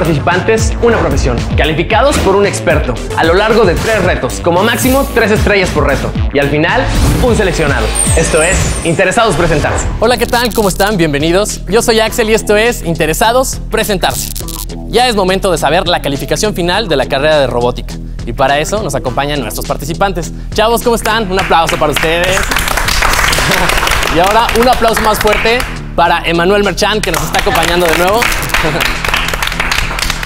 Participantes, una profesión. Calificados por un experto. A lo largo de tres retos. Como máximo, tres estrellas por reto. Y al final, un seleccionado. Esto es Interesados Presentarse. Hola, ¿qué tal? ¿Cómo están? Bienvenidos. Yo soy Axel y esto es Interesados Presentarse. Ya es momento de saber la calificación final de la carrera de robótica. Y para eso nos acompañan nuestros participantes. Chavos, ¿cómo están? Un aplauso para ustedes. y ahora un aplauso más fuerte para Emanuel Merchant, que nos está acompañando de nuevo.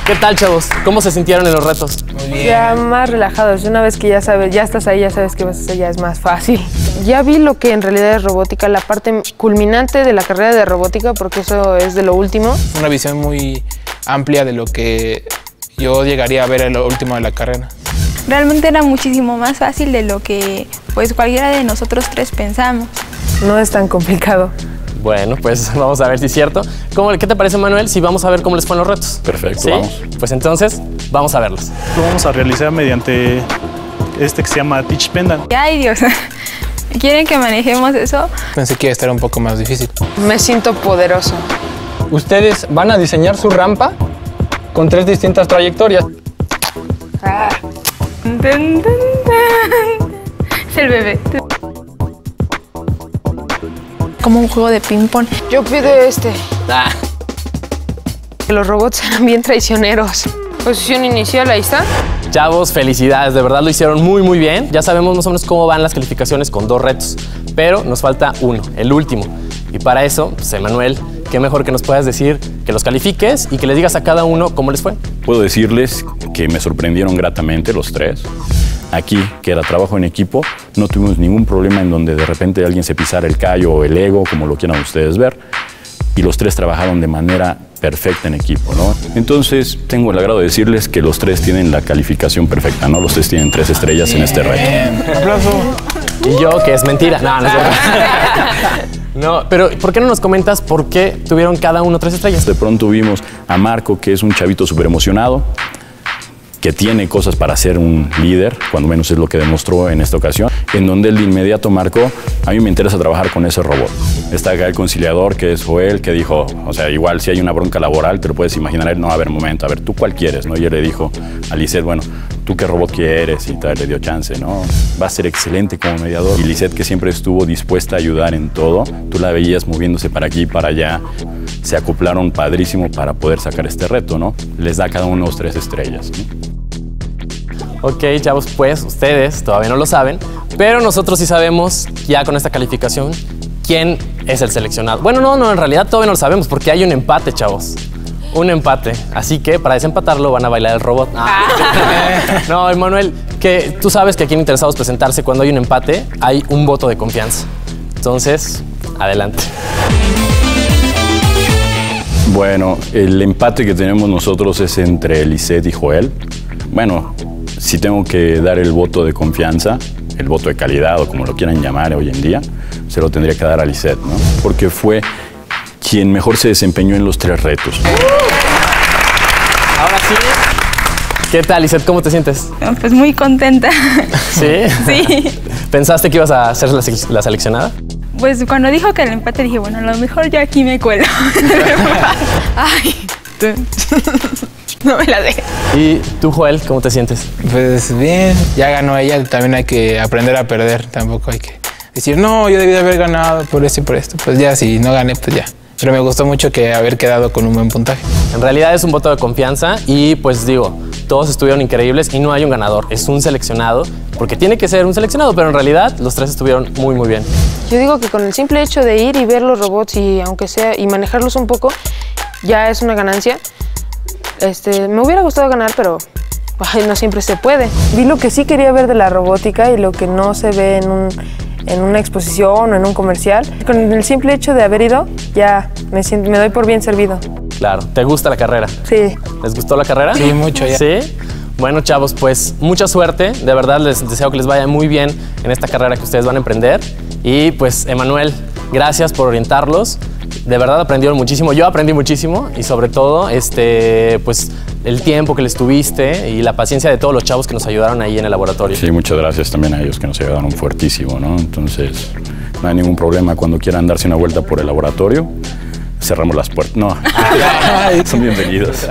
¿Qué tal, chavos? ¿Cómo se sintieron en los retos? Ya más relajados. Una vez que ya sabes, ya estás ahí, ya sabes qué vas a hacer, ya es más fácil. Ya vi lo que en realidad es robótica, la parte culminante de la carrera de robótica, porque eso es de lo último. Una visión muy amplia de lo que yo llegaría a ver en lo último de la carrera. Realmente era muchísimo más fácil de lo que pues cualquiera de nosotros tres pensamos. No es tan complicado. Bueno, pues vamos a ver si es cierto. ¿Cómo, ¿Qué te parece, Manuel, si vamos a ver cómo les fueron los retos? Perfecto, ¿Sí? vamos. Pues entonces, vamos a verlos. Lo vamos a realizar mediante este que se llama Teach Pendant. Ay Dios, ¿quieren que manejemos eso? Pensé que iba a estar un poco más difícil. Me siento poderoso. Ustedes van a diseñar su rampa con tres distintas trayectorias. Dun, dun, dun. Es el bebé. Como un juego de ping-pong. Yo pido este. Ah, Que los robots eran bien traicioneros. Posición inicial, ahí está. Chavos, felicidades, de verdad lo hicieron muy muy bien. Ya sabemos más o menos cómo van las calificaciones con dos retos, pero nos falta uno, el último. Y para eso, pues Emanuel, qué mejor que nos puedas decir que los califiques y que les digas a cada uno cómo les fue. Puedo decirles que me sorprendieron gratamente los tres. Aquí, que era trabajo en equipo, no tuvimos ningún problema en donde de repente alguien se pisara el callo o el ego, como lo quieran ustedes ver. Y los tres trabajaron de manera perfecta en equipo, ¿no? Entonces, tengo el agrado de decirles que los tres tienen la calificación perfecta, ¿no? Los tres tienen tres estrellas en este reto. Y yo, que es mentira. No, no es verdad. No, pero ¿por qué no nos comentas por qué tuvieron cada uno tres estrellas? De pronto vimos a Marco, que es un chavito súper emocionado, que tiene cosas para ser un líder, cuando menos es lo que demostró en esta ocasión, en donde el de inmediato marcó, a mí me interesa trabajar con ese robot. Está acá el conciliador, que es Joel, que dijo, o sea, igual si hay una bronca laboral, te lo puedes imaginar, él, no, a ver, momento, a ver, ¿tú cuál quieres? ¿no? Y él le dijo a Lisette, bueno, ¿tú qué robot quieres? Y tal, le dio chance, ¿no? Va a ser excelente como mediador. Y Lisette, que siempre estuvo dispuesta a ayudar en todo, tú la veías moviéndose para aquí y para allá, se acoplaron padrísimo para poder sacar este reto, ¿no? Les da cada uno tres estrellas. Ok, chavos, pues ustedes todavía no lo saben, pero nosotros sí sabemos ya con esta calificación quién es el seleccionado. Bueno, no, no, en realidad todavía no lo sabemos porque hay un empate, chavos. Un empate. Así que para desempatarlo van a bailar el robot. Ah. no, Emanuel, que tú sabes que aquí en Interesados Presentarse, cuando hay un empate, hay un voto de confianza. Entonces, adelante. Bueno, el empate que tenemos nosotros es entre Lisette y Joel. Bueno, si tengo que dar el voto de confianza, el voto de calidad o como lo quieran llamar hoy en día, se lo tendría que dar a Lisette, ¿no? Porque fue quien mejor se desempeñó en los tres retos. Ahora sí. ¿Qué tal, Lisette? ¿Cómo te sientes? Pues muy contenta. ¿Sí? Sí. ¿Pensaste que ibas a ser la, sele- la seleccionada? Pues cuando dijo que el empate dije, bueno, a lo mejor yo aquí me cuelo. Ay. No me la dejes. ¿Y tú, Joel, cómo te sientes? Pues bien, ya ganó ella, también hay que aprender a perder, tampoco hay que decir, no, yo debí de haber ganado por esto y por esto. Pues ya, si no gané, pues ya. Pero me gustó mucho que haber quedado con un buen puntaje. En realidad es un voto de confianza y pues digo, todos estuvieron increíbles y no hay un ganador, es un seleccionado, porque tiene que ser un seleccionado, pero en realidad los tres estuvieron muy muy bien. Yo digo que con el simple hecho de ir y ver los robots y aunque sea y manejarlos un poco, ya es una ganancia. Este, me hubiera gustado ganar, pero ay, no siempre se puede. Vi lo que sí quería ver de la robótica y lo que no se ve en, un, en una exposición o en un comercial. Con el simple hecho de haber ido, ya me, siento- me doy por bien servido. Claro, ¿te gusta la carrera? Sí. ¿Les gustó la carrera? Sí, mucho ya. ¿Sí? Bueno, chavos, pues mucha suerte. De verdad les deseo que les vaya muy bien en esta carrera que ustedes van a emprender. Y pues, Emanuel, gracias por orientarlos. De verdad aprendieron muchísimo. Yo aprendí muchísimo y sobre todo, este, pues el tiempo que les tuviste y la paciencia de todos los chavos que nos ayudaron ahí en el laboratorio. Sí, muchas gracias también a ellos que nos ayudaron fuertísimo, ¿no? Entonces, no hay ningún problema cuando quieran darse una vuelta por el laboratorio. Cerramos las puertas. No, son bienvenidos.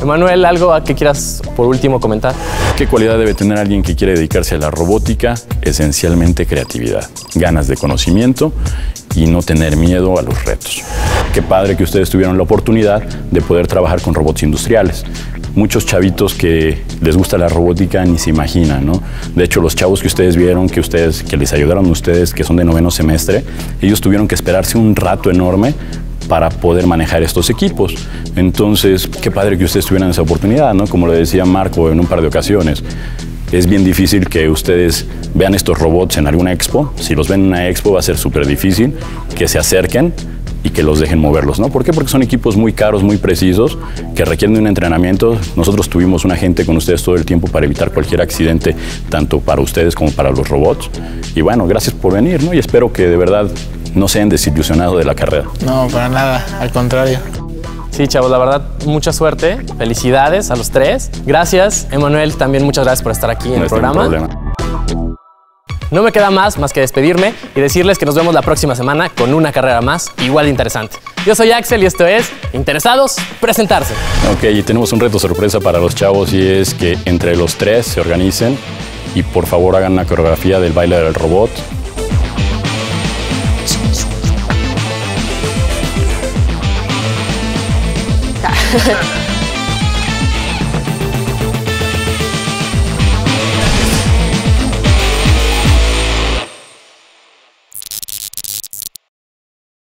Emanuel, ¿algo a que quieras por último comentar? ¿Qué cualidad debe tener alguien que quiere dedicarse a la robótica? Esencialmente creatividad, ganas de conocimiento y no tener miedo a los retos. Qué padre que ustedes tuvieron la oportunidad de poder trabajar con robots industriales. Muchos chavitos que les gusta la robótica ni se imaginan, ¿no? De hecho, los chavos que ustedes vieron, que ustedes, que les ayudaron a ustedes, que son de noveno semestre, ellos tuvieron que esperarse un rato enorme para poder manejar estos equipos. Entonces, qué padre que ustedes tuvieran esa oportunidad, ¿no? Como le decía Marco en un par de ocasiones. Es bien difícil que ustedes vean estos robots en alguna expo. Si los ven en una expo va a ser súper difícil que se acerquen y que los dejen moverlos, ¿no? ¿Por qué? Porque son equipos muy caros, muy precisos, que requieren de un entrenamiento. Nosotros tuvimos una gente con ustedes todo el tiempo para evitar cualquier accidente, tanto para ustedes como para los robots. Y bueno, gracias por venir, ¿no? Y espero que de verdad no se hayan desilusionado de la carrera. No, para nada, al contrario. Sí, chavos, la verdad, mucha suerte. Felicidades a los tres. Gracias, Emanuel, también muchas gracias por estar aquí en No el programa. problema. No me queda más más que despedirme y decirles que nos vemos la próxima semana con una carrera más igual de interesante. Yo soy Axel y esto es Interesados, presentarse. Ok, y tenemos un reto sorpresa para los chavos y es que entre los tres se organicen y por favor hagan una coreografía del baile del robot. 呵 呵